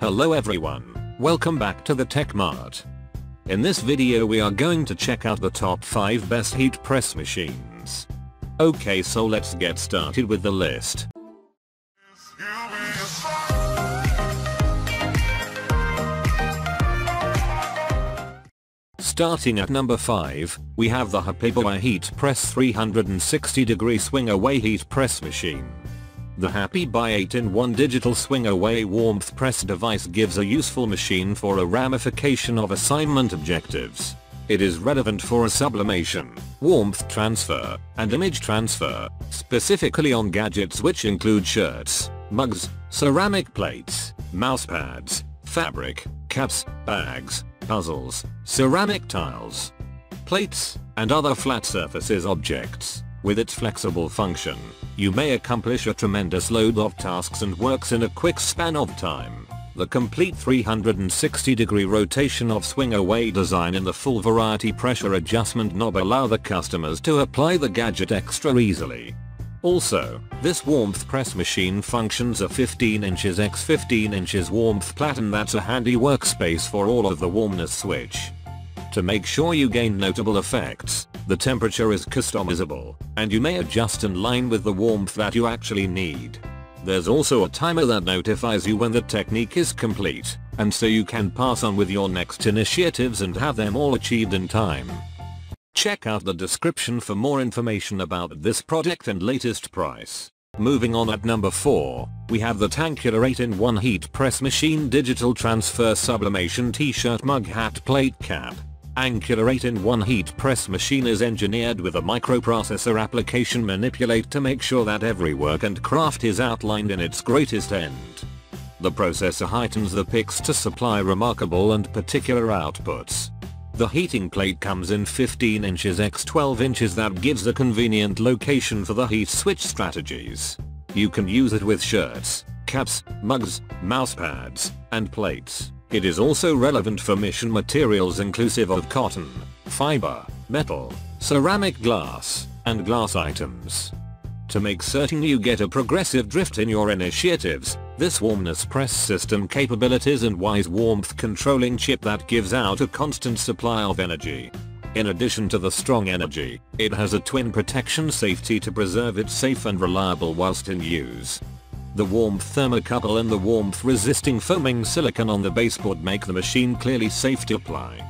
Hello everyone, welcome back to the Tech Mart. In this video we are going to check out the top 5 best heat press machines. Okay so let's get started with the list. Starting at number 5, we have the Happy Heat Press 360 degree swing away heat press machine. The Happybuy 8-in-1 digital swing away warmth press device gives a useful machine for a ramification of assignment objectives. It is relevant for a sublimation, warmth transfer, and image transfer, specifically on gadgets which include shirts, mugs, ceramic plates, mousepads, fabric, caps, bags, puzzles, ceramic tiles, plates, and other flat surfaces objects. With its flexible function, you may accomplish a tremendous load of tasks and works in a quick span of time. The complete 360 degree rotation of swing away design and the full variety pressure adjustment knob allow the customers to apply the gadget extra easily. Also, this warmth press machine functions a 15 inches x 15 inches warmth platen that's a handy workspace for all of the warmness switch. To make sure you gain notable effects, the temperature is customizable, and you may adjust in line with the warmth that you actually need. There's also a timer that notifies you when the technique is complete, and so you can pass on with your next initiatives and have them all achieved in time. Check out the description for more information about this product and latest price. Moving on at number 4, we have the Tangkula 8-in-1 Heat Press Machine Digital Transfer Sublimation T-shirt mug hat plate cap. Tangkula 8-in-1 heat press machine is engineered with a microprocessor application manipulate to make sure that every work and craft is outlined in its greatest end. The processor heightens the picks to supply remarkable and particular outputs. The heating plate comes in 15 inches x 12 inches that gives a convenient location for the heat switch strategies. You can use it with shirts, caps, mugs, mousepads, and plates. It is also relevant for mission materials inclusive of cotton, fiber, metal, ceramic glass, and glass items. To make certain you get a progressive drift in your initiatives, this warmness press system capabilities and wise warmth controlling chip that gives out a constant supply of energy. In addition to the strong energy, it has a twin protection safety to preserve it safe and reliable whilst in use. The warmth thermocouple and the warmth resisting foaming silicon on the baseboard make the machine clearly safe to apply.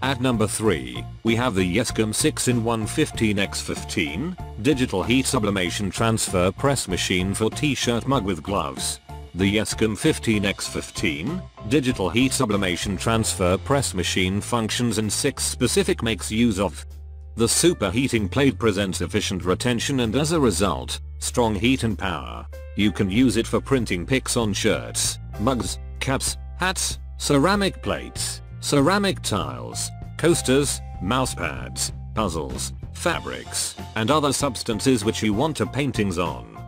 At number 3, we have the Yescom 6-in-1 15x15 Digital Heat Sublimation Transfer Press Machine for T-shirt mug with gloves. The Yescom 15x15 Digital Heat Sublimation Transfer Press Machine functions in 6 specific makes use of. The superheating plate presents efficient retention and as a result, strong heat and power. You can use it for printing pics on shirts, mugs, caps, hats, ceramic plates, ceramic tiles, coasters, mousepads, puzzles, fabrics, and other substances which you want to paintings on.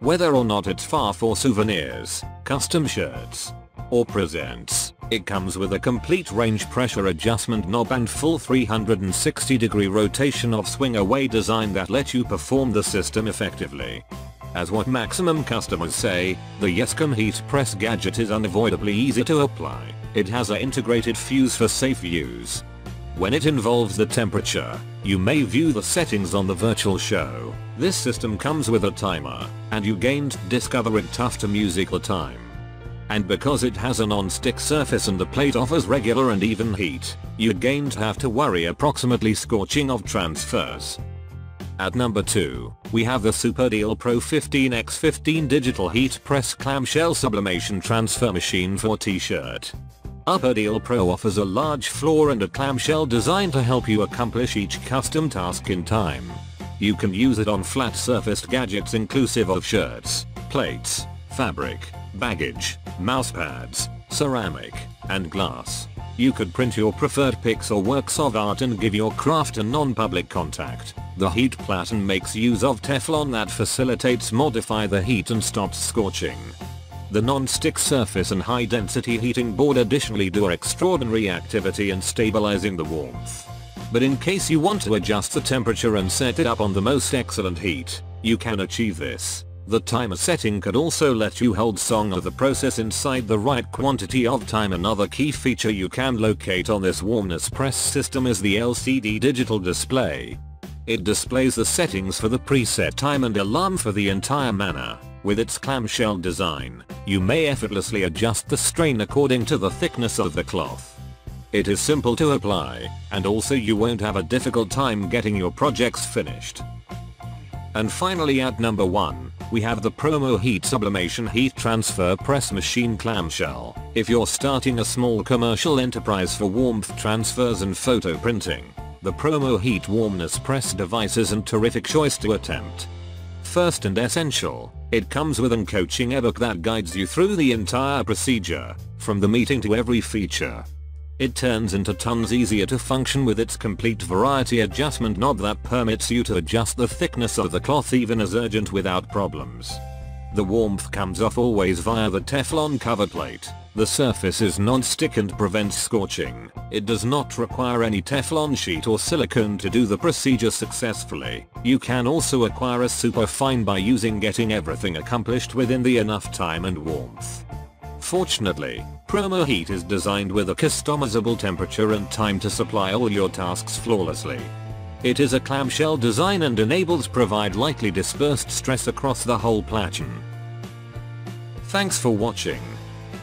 Whether or not it's far for souvenirs, custom shirts, or presents, it comes with a complete range pressure adjustment knob and full 360 degree rotation of swing away design that lets you perform the system effectively. As what maximum customers say, the Yescom heat press gadget is unavoidably easy to apply. It has a integrated fuse for safe use. When it involves the temperature, you may view the settings on the virtual show. This system comes with a timer, and you gained discover it tough to music the time. And because it has a non-stick surface and the plate offers regular and even heat, you gained have to worry approximately scorching of transfers. At number 2, we have the Superdeal Pro 15x15 Digital Heat Press Clamshell Sublimation Transfer Machine for T-shirt. Superdeal Pro offers a large floor and a clamshell designed to help you accomplish each custom task in time. You can use it on flat surfaced gadgets inclusive of shirts, plates, fabric, baggage, mousepads, ceramic, and glass. You could print your preferred pics or works of art and give your craft a non-public contact. The heat platen makes use of Teflon that facilitates modify the heat and stops scorching. The non-stick surface and high density heating board additionally do extraordinary activity in stabilizing the warmth. But in case you want to adjust the temperature and set it up on the most excellent heat, you can achieve this. The timer setting could also let you hold song of the process inside the right quantity of time. Another key feature you can locate on this warmness press system is the LCD digital display. It displays the settings for the preset time and alarm for the entire manner. With its clamshell design, you may effortlessly adjust the strain according to the thickness of the cloth. It is simple to apply, and also you won't have a difficult time getting your projects finished. And finally at number 1, we have the Promo Heat Sublimation Heat Transfer Press Machine Clamshell. If you're starting a small commercial enterprise for warmth transfers and photo printing, the Promo Heat Warmness Press device is a terrific choice to attempt. First and essential, it comes with an coaching ebook that guides you through the entire procedure, from the meeting to every feature. It turns into tons easier to function with its complete variety adjustment knob that permits you to adjust the thickness of the cloth even as urgent without problems. The warmth comes off always via the Teflon cover plate. The surface is non-stick and prevents scorching. It does not require any Teflon sheet or silicone to do the procedure successfully. You can also acquire a super fine by using getting everything accomplished within the enough time and warmth. Fortunately, Promo Heat is designed with a customizable temperature and time to supply all your tasks flawlessly. It is a clamshell design and enables provide lightly dispersed stress across the whole platen. Thanks for watching.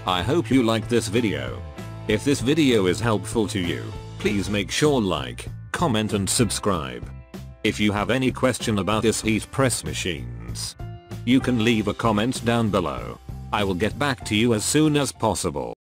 I hope you liked this video. If this video is helpful to you, please make sure like, comment and subscribe. If you have any question about this heat press machines, you can leave a comment down below. I will get back to you as soon as possible.